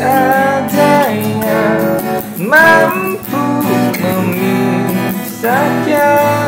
ada yang mampu memisahkan